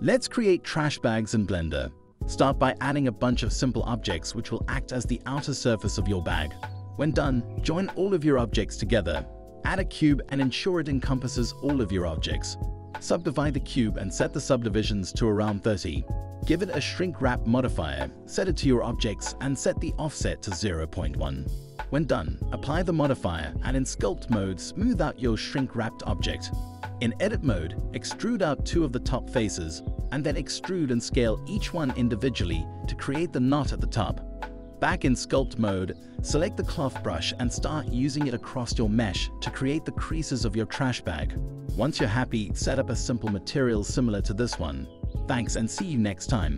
Let's create trash bags in Blender. Start by adding a bunch of simple objects which will act as the outer surface of your bag. When done, join all of your objects together. Add a cube and ensure it encompasses all of your objects. Subdivide the cube and set the subdivisions to around 30. Give it a shrink wrap modifier, set it to your objects and set the offset to 0.1. When done, apply the modifier and in sculpt mode smooth out your shrink wrapped object. In edit mode, extrude out two of the top faces and then extrude and scale each one individually to create the knot at the top. Back in sculpt mode, select the cloth brush and start using it across your mesh to create the creases of your trash bag. Once you're happy, set up a simple material similar to this one. Thanks and see you next time.